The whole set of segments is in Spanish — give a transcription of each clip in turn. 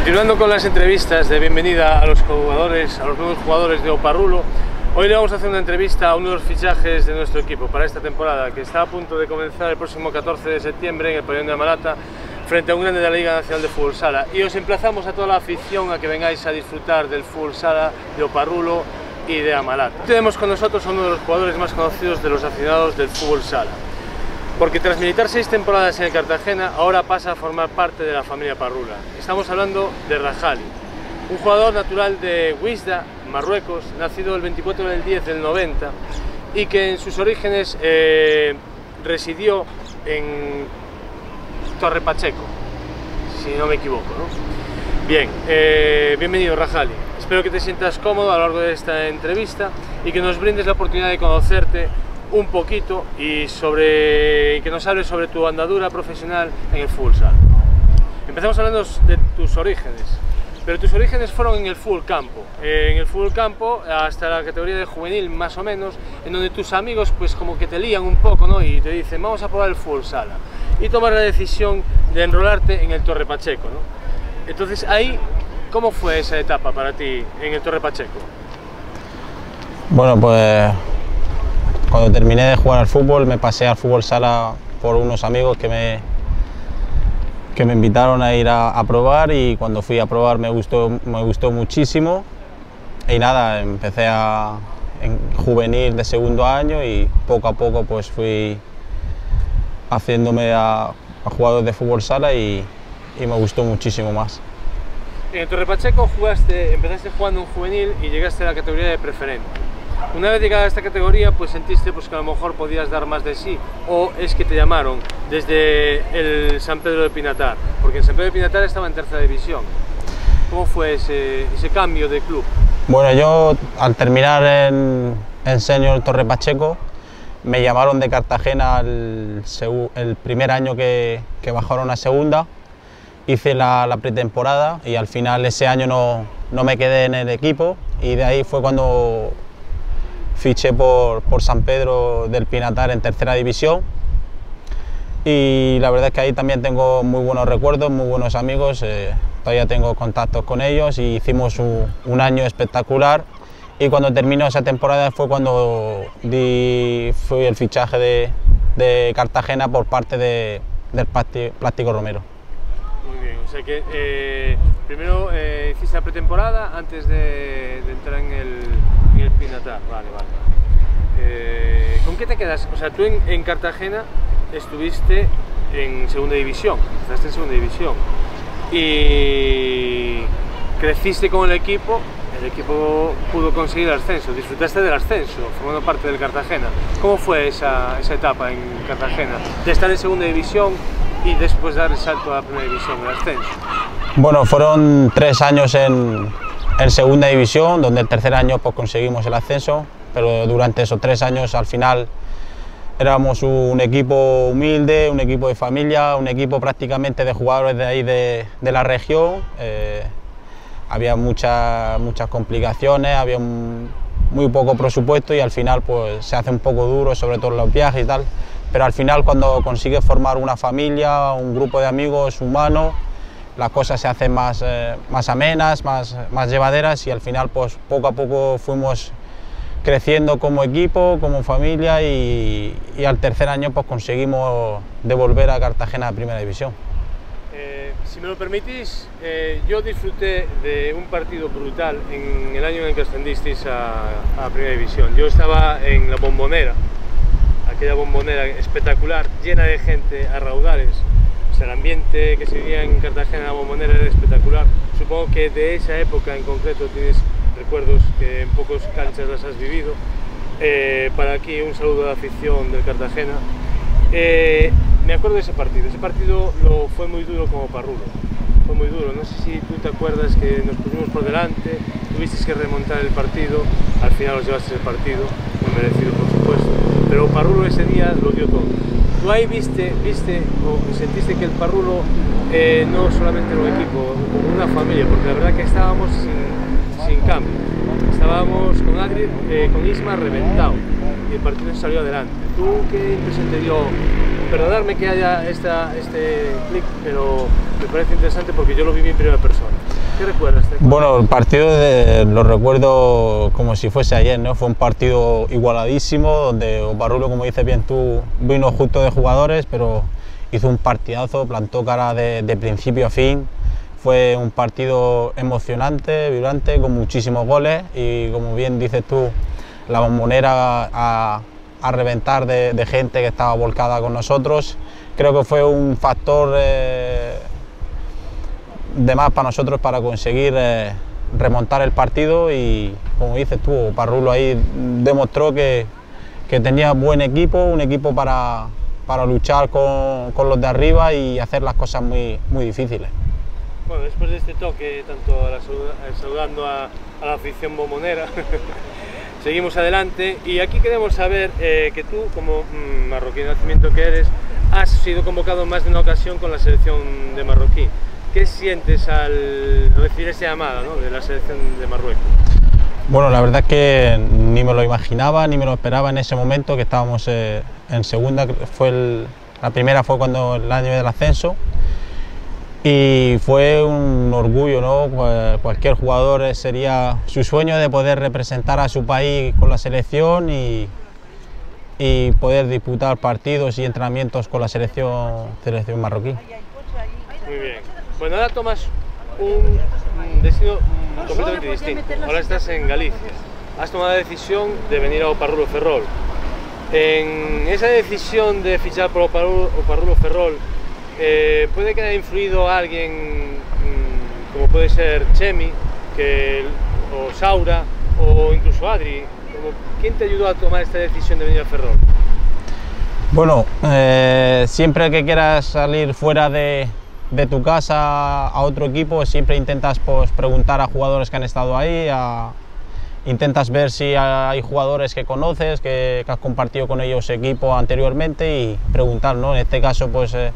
Continuando con las entrevistas de bienvenida a los jugadores, a los nuevos jugadores de Oparrulo, hoy le vamos a hacer una entrevista a uno de los fichajes de nuestro equipo para esta temporada, que está a punto de comenzar el próximo 14 de septiembre en el pabellón de Amalata frente a un grande de la Liga Nacional de Fútbol Sala. Y os emplazamos a toda la afición a que vengáis a disfrutar del Fútbol Sala de Oparrulo y de Amalata. Tenemos con nosotros a uno de los jugadores más conocidos de los aficionados del Fútbol Sala porque tras militar seis temporadas en el Cartagena, ahora pasa a formar parte de la familia Parrula. Estamos hablando de Rajali, un jugador natural de Huizda, Marruecos, nacido el 24 del 10 del 90 y que en sus orígenes eh, residió en Torre Pacheco, si no me equivoco. ¿no? Bien, eh, bienvenido Rajali. Espero que te sientas cómodo a lo largo de esta entrevista y que nos brindes la oportunidad de conocerte un poquito y sobre que nos hables sobre tu andadura profesional en el fútbol sala. Empezamos hablando de tus orígenes, pero tus orígenes fueron en el fútbol campo, en el fútbol campo hasta la categoría de juvenil más o menos, en donde tus amigos pues como que te lían un poco ¿no? y te dicen vamos a probar el fútbol sala y tomas la decisión de enrolarte en el Torre Pacheco. ¿no? Entonces ahí, ¿cómo fue esa etapa para ti en el Torre Pacheco? Bueno, pues cuando terminé de jugar al fútbol me pasé al fútbol sala por unos amigos que me, que me invitaron a ir a, probar y cuando fui a probar me gustó, me gustó muchísimo y nada, empecé a, en juvenil de segundo año y poco a poco pues fui haciéndome a, a de fútbol sala y, y, me gustó muchísimo más. En Torre Pacheco jugaste, empezaste jugando en juvenil y llegaste a la categoría de preferente. Una vez llegada a esta categoría, pues sentiste pues, que a lo mejor podías dar más de sí, o es que te llamaron desde el San Pedro de Pinatar, porque en San Pedro de Pinatar estaba en tercera división. ¿Cómo fue ese, ese cambio de club? Bueno, yo al terminar en, en Senior Torre Pacheco, me llamaron de Cartagena el, el primer año que, que, bajaron a segunda, hice la, la, pretemporada y al final ese año no, no me quedé en el equipo y de ahí fue cuando fiché por, por San Pedro del Pinatar en tercera división. Y la verdad es que ahí también tengo muy buenos recuerdos, muy buenos amigos, eh, todavía tengo contactos con ellos y hicimos un, un, año espectacular. Y cuando terminó esa temporada fue cuando di, fui el fichaje de, Cartagena por parte de, del Plástico Romero. Muy bien, o sea que eh, primero eh, hiciste la pretemporada antes de entrar en el, el Pinatar, vale. Eh, ¿Con qué te quedas? O sea, tú en, en, Cartagena estuviste en segunda división, estás en segunda división y creciste con el equipo, el equipo pudo conseguir el ascenso, disfrutaste del ascenso, formando parte del Cartagena. ¿Cómo fue esa, esa etapa en Cartagena, de estar en segunda división y después dar el salto a la primera división, el ascenso? Bueno, fueron tres años en, en segunda división, donde el tercer año pues, conseguimos el ascenso, pero durante esos tres años al final éramos un equipo humilde, un equipo de familia, un equipo prácticamente de jugadores de ahí de, la región. Eh, había muchas, muchas complicaciones, había muy poco presupuesto y al final pues, se hace un poco duro, sobre todo los viajes y tal. Pero al final cuando consigues formar una familia, un grupo de amigos humanos, las cosas se hacen más, eh, más amenas, más, más llevaderas y al final pues poco a poco fuimos creciendo como equipo, como familia y, al tercer año pues conseguimos devolver a Cartagena a Primera División. Eh, si me lo permitís, eh, yo disfruté de un partido brutal en el año en que ascendisteis a, a Primera División. Yo estaba en la bombonera, aquella bombonera espectacular, llena de gente a raudales. El ambiente que se vivía en Cartagena, la bombonera era espectacular. Supongo que de esa época en concreto tienes recuerdos que en pocos canchas las has vivido. Eh, para aquí un saludo a la afición del Cartagena. Eh, me acuerdo de ese partido, ese partido lo fue muy duro como parrulo, fue muy duro, no sé si tú te acuerdas que nos pusimos por delante, tuviste que remontar el partido, al final os llevaste el partido, muy merecido por supuesto, pero Parrulo ese día lo dio todo. Tú ahí viste, viste o sentiste que el Parrulo eh, no solamente era un equipo, una familia, porque la verdad que estábamos sin, sin cambio. Estábamos con, Adri, eh, con Isma reventado y el partido salió adelante. ¿Tú qué impresión te dio perdonadme que haya esta, este clic, pero me parece interesante porque yo lo viví en primera persona. ¿Qué recuerdas? Bueno, el partido lo recuerdo como si fuese ayer, ¿no? Fue un partido igualadísimo, donde Oparrulo, como dices bien tú, vino justo de jugadores, pero hizo un partidazo, plantó cara de, de principio a fin. Fue un partido emocionante, vibrante, con muchísimos goles y como bien dices tú, la bombonera a, a reventar de, gente que estaba volcada con nosotros. Creo que fue un factor eh, de más para nosotros para conseguir eh, remontar el partido y como dices tú, Parrulo ahí demostró que, que tenía buen equipo, un equipo para, para luchar con, con, los de arriba y hacer las cosas muy, muy difíciles. Bueno, después de este toque, tanto saludando a, la afición bombonera, Seguimos adelante y aquí queremos saber eh, que tú, como mm, marroquí de nacimiento que eres, has sido convocado más de una ocasión con la selección de Marroquí. ¿Qué sientes al recibir esa llamada de la selección de Marruecos? Bueno, la verdad es que ni me lo imaginaba ni me lo esperaba en ese momento que estábamos eh, en segunda. Fue la primera fue cuando el año del ascenso y fue un orgullo, ¿no? Cualquier jugador sería su sueño de poder representar a su país con la selección y, y poder disputar partidos y entrenamientos con la selección, selección marroquí. Muy bien. Bueno, ahora tomas un destino completamente distinto. Ahora estás en Galicia. Has tomado la decisión de venir a Oparrulo Ferrol. En esa decisión de fichar por Oparrulo Ferrol, eh, puede que haya influido alguien mm, como puede ser Chemi, que, o Saura, o incluso Adri. ¿Quién te ayudó a tomar esta decisión de venir a Ferrol? Bueno, eh, siempre que quieras salir fuera de, de, tu casa a otro equipo, siempre intentas pues, preguntar a jugadores que han estado ahí, intentas ver si hay jugadores que conoces, que, que, has compartido con ellos equipo anteriormente y preguntar, ¿no? En este caso, pues eh,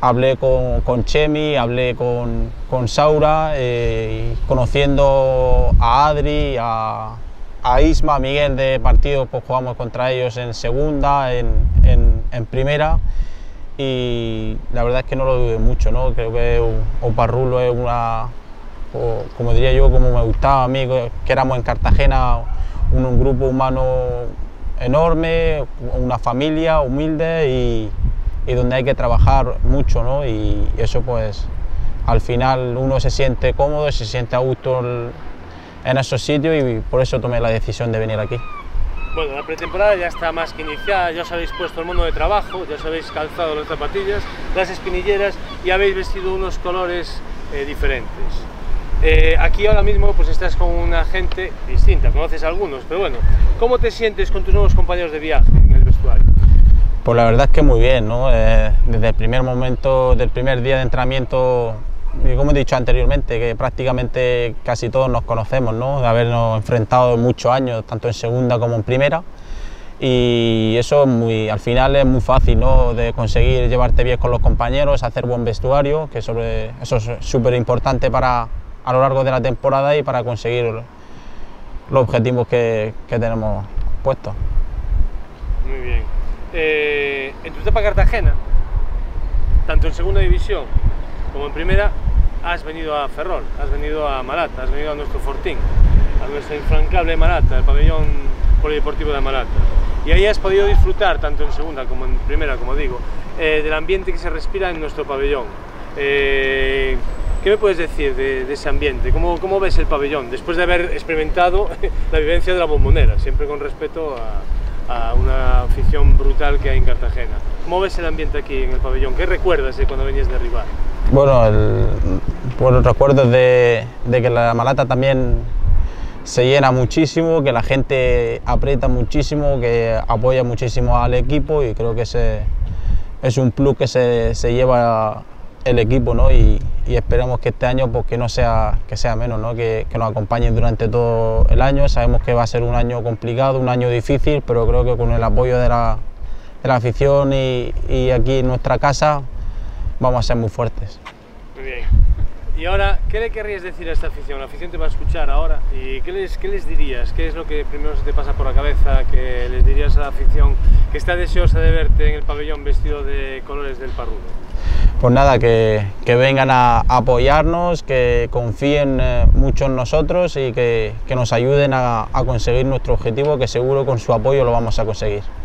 hablé con, con, Chemi, hablé con, con Saura, eh, conociendo a Adri, a, a, Isma, a Miguel de partido, pues jugamos contra ellos en segunda, en, en, en, primera y la verdad es que no lo dudé mucho, ¿no? creo que Oparrulo es una, como diría yo, como me gustaba a mí, que éramos en Cartagena un, un grupo humano enorme, una familia humilde y, y donde hay que trabajar mucho, ¿no? Y eso pues al final uno se siente cómodo, se siente a gusto en esos sitios y por eso tomé la decisión de venir aquí. Bueno, la pretemporada ya está más que iniciada, ya os habéis puesto el mono de trabajo, ya os habéis calzado las zapatillas, las espinilleras y habéis vestido unos colores eh, diferentes. Eh, aquí ahora mismo pues estás con una gente distinta, conoces a algunos, pero bueno, ¿cómo te sientes con tus nuevos compañeros de viaje en el vestuario? Pues la verdad es que muy bien, ¿no? Eh, desde el primer momento, del primer día de entrenamiento, y como he dicho anteriormente, que prácticamente casi todos nos conocemos, ¿no? De habernos enfrentado muchos años, tanto en segunda como en primera. Y eso muy, al final es muy fácil, ¿no? De conseguir llevarte bien con los compañeros, hacer buen vestuario, que eso, eso es súper importante para a lo largo de la temporada y para conseguir los objetivos que, que tenemos puestos. Muy bien eh, en tu etapa Cartagena, tanto en segunda división como en primera, has venido a Ferrol, has venido a Malata, has venido a nuestro Fortín, a nuestro infrancable Malata, el pabellón polideportivo de Malata. Y ahí has podido disfrutar, tanto en segunda como en primera, como digo, eh, del ambiente que se respira en nuestro pabellón. Eh, ¿Qué me puedes decir de, ese ambiente? ¿Cómo, ¿Cómo, ves el pabellón después de haber experimentado la vivencia de la bombonera, siempre con respeto a, a una afición brutal que hay en Cartagena. ¿Cómo ves el ambiente aquí en el pabellón? ¿Qué recuerdas de cuando venías de arribar? Bueno, el, bueno recuerdos de, que la Malata también se llena muchísimo, que la gente aprieta muchísimo, que apoya muchísimo al equipo y creo que ese es un plus que se, se lleva el equipo ¿no? y, y, esperamos que este año pues, que no sea, que sea menos, ¿no? que, que, nos acompañen durante todo el año. Sabemos que va a ser un año complicado, un año difícil, pero creo que con el apoyo de la, de la afición y, y, aquí en nuestra casa vamos a ser muy fuertes. Muy bien. Y ahora, ¿qué le querrías decir a esta afición? La afición te va a escuchar ahora. ¿Y qué les, qué les dirías? ¿Qué es lo que primero se te pasa por la cabeza que les dirías a la afición que está deseosa de verte en el pabellón vestido de colores del Parrulo? Pues nada, que, que vengan a apoyarnos, que confíen eh, mucho en nosotros y que, que nos ayuden a, a conseguir nuestro objetivo, que seguro con su apoyo lo vamos a conseguir. ¡Es